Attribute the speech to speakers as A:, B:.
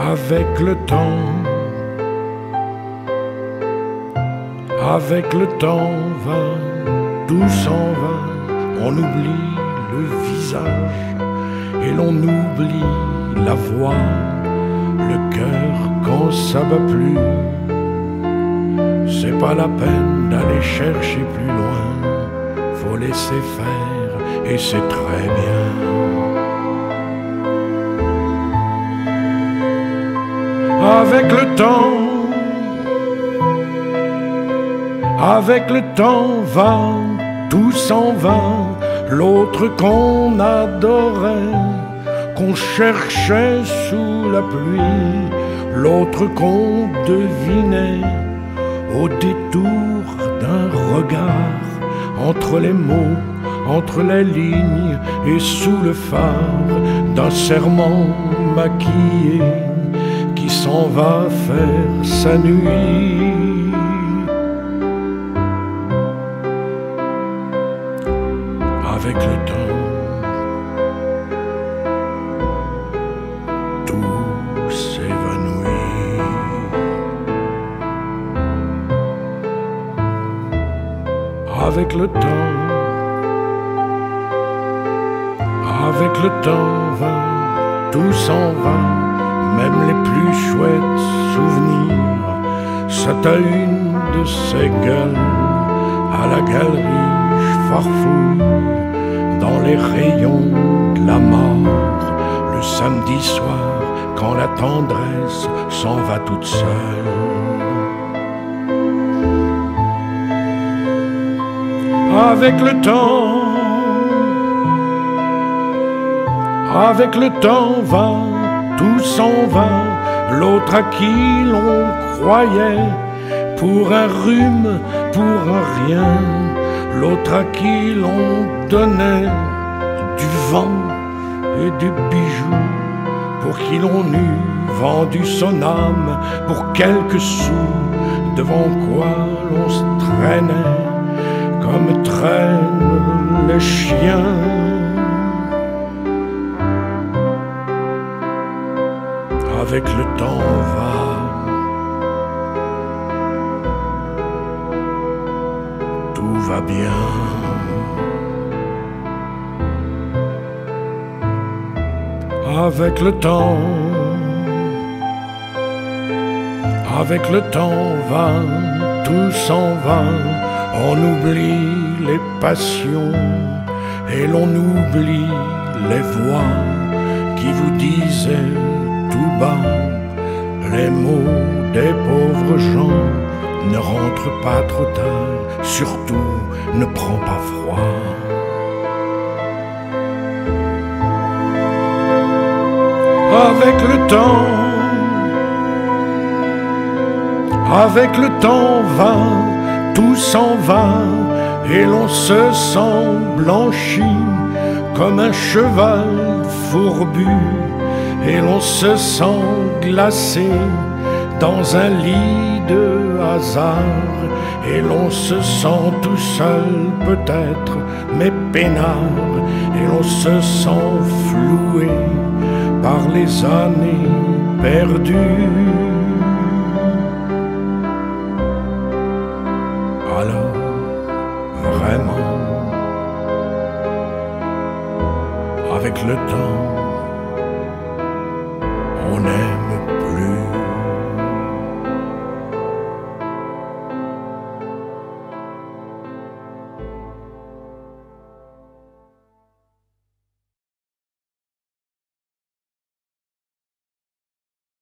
A: avec le temps, avec le temps va, tout s'en va, on oublie le visage et l'on oublie la voix, le cœur quand ça va plus. C'est pas la peine d'aller chercher plus loin, faut laisser faire et c'est très bien. Avec le temps, avec le temps va, tout s'en va, l'autre qu'on adorait, qu'on cherchait sous la pluie, l'autre qu'on devinait au détour d'un regard, entre les mots, entre les lignes et sous le phare d'un serment maquillé s'en va faire sa nuit. Avec le temps, tout s'évanouit. Avec le temps, avec le temps va, tout s'en va même les plus chouettes souvenirs, c'est une de ces gueules à la galerie, farfouille dans les rayons de la mort, le samedi soir, quand la tendresse s'en va toute seule. Avec le temps, avec le temps va tout s'en va, l'autre à qui l'on croyait pour un rhume, pour un rien, l'autre à qui l'on donnait du vent et des bijoux, pour qui l'on eût vendu son âme pour quelques sous, devant quoi l'on se traînait comme traînent les chiens. Avec le temps va. Tout va bien. Avec le temps, avec le temps va, tout s'en va, on oublie les passions et l'on oublie les voix qui vous disaient tout bas, les mots des pauvres gens. Ne rentre pas trop tard, surtout ne prends pas froid. Avec le temps, avec le temps va, tout s'en va, et l'on se sent blanchi comme un cheval fourbu et l'on se sent glacé dans un lit de hasard et l'on se sent tout seul peut-être mais peinard et l'on se sent floué par les années perdues. Alors vraiment avec le temps on aime.